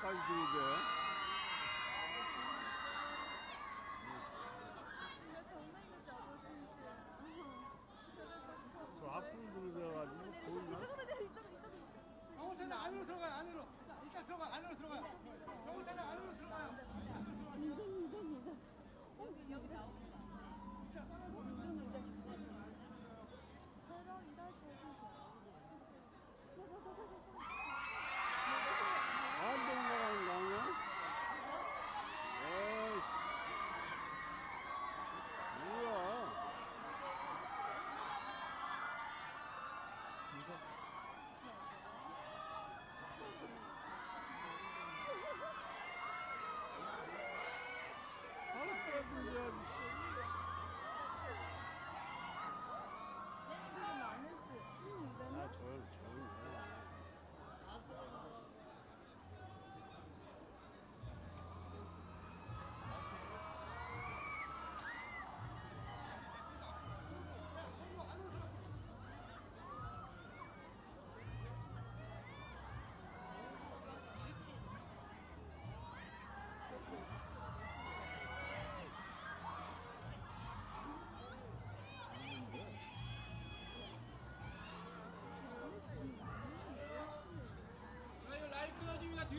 Kaç gibi be?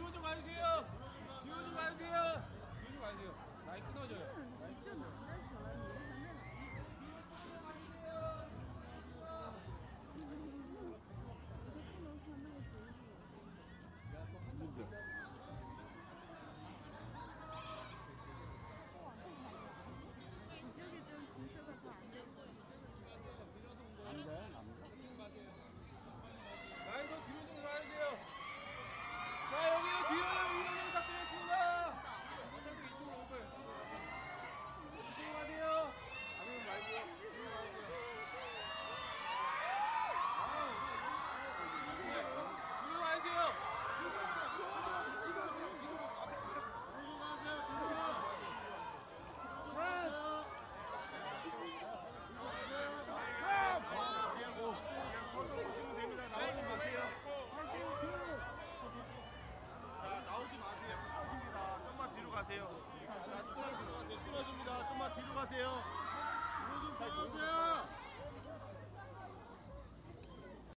뒤로 좀 가주세요. 뒤로 좀 가주세요. Michael.